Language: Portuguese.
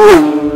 Uhum.